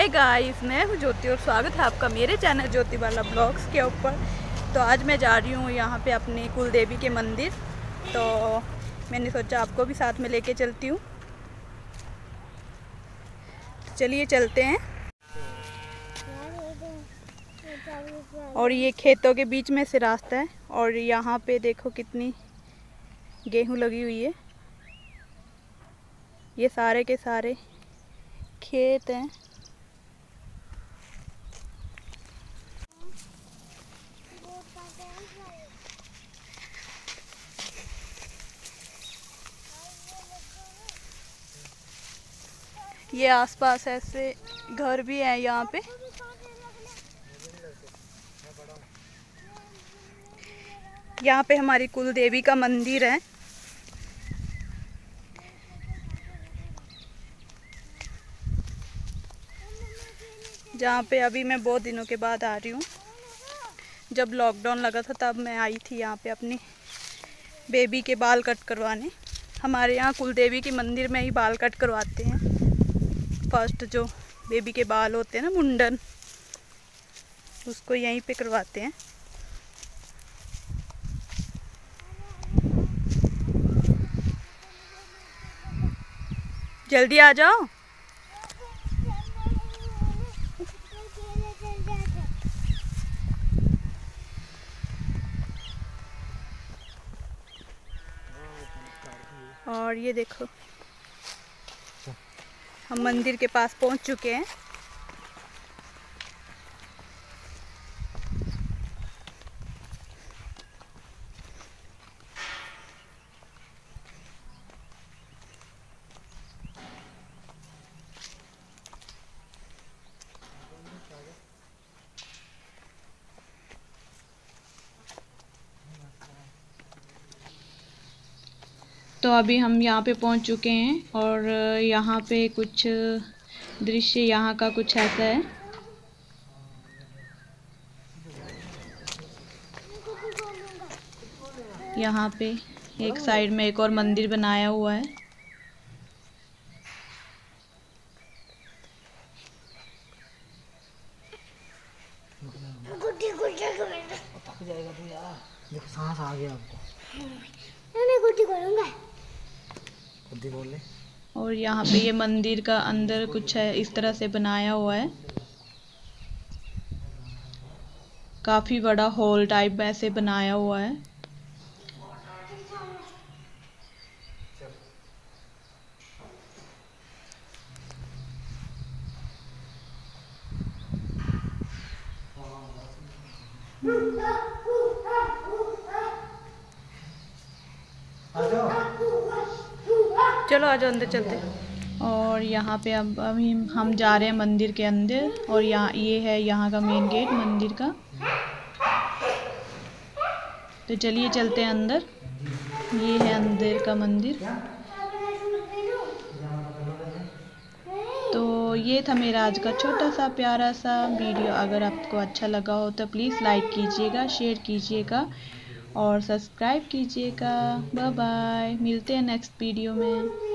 Hey guys मैं हूँ ज्योति और स्वागत है आपका मेरे चैनल ज्योति वाला ब्लॉग्स के ऊपर। तो आज मैं जा रही हूँ यहाँ पे अपनी कुल देवी के मंदिर। तो मैंने सोचा आपको भी साथ में लेके चलती हूँ। तो चलिए चलते हैं। और ये खेतों के बीच में से रास्ता है और यहाँ पे देखो कितनी गेहूँ लगी हुई है। ये सारे के सारे खेत हैं। ये आसपास ऐसे घर भी हैं यहाँ पे। यहाँ पे हमारी कुल देवी का मंदिर है। जहाँ पे अभी मैं बहुत दिनों के बाद आ रही हूँ। जब लॉकडाउन लगा था तब मैं आई थी यहाँ पे अपनी बेबी के बाल कट करवाने। हमारे यहाँ कुल देवी के मंदिर में ही बाल कट करवाते हैं। फ़र्स्ट जो बेबी के बाल होते हैं ना, मुंडन, उसको यहीं पे करवाते हैं। जल्दी आ जाओ। और ये देखो। हम मंदिर के पास पहुँच चुके हैं। तो अभी हम यहाँ पे पहुँच चुके हैं और यहाँ पे कुछ दृश्य यहाँ का कुछ ऐसा है। यहाँ पे एक साइड में एक और मंदिर बनाया हुआ है। थक जाएगा तू यार। देखो सांस आ गया आपको मैं गुड्डी करूँगा खुद ही बोल ले और यहाँ पे ये मंदिर का अंदर कुछ है इस तरह से बनाया हुआ है। काफ़ी बड़ा हॉल टाइप ऐसे बनाया हुआ है। आ जाओ। चलो, आ जाओ, अंदर चलते और यहाँ पे अब, अभी हम जा रहे हैं मंदिर के अंदर, और यहाँ, ये है यहाँ का मेन गेट मंदिर का। तो चलिए चलते हैं अंदर। ये है अंदर का मंदिर। तो ये था मेरा आज का छोटा सा, प्यारा सा वीडियो। अगर आपको अच्छा लगा हो तो प्लीज़ लाइक कीजिएगा, शेयर कीजिएगा। और सब्सक्राइब कीजिएगा। Bye bye. मिलते हैं नेक्स्ट वीडियो में।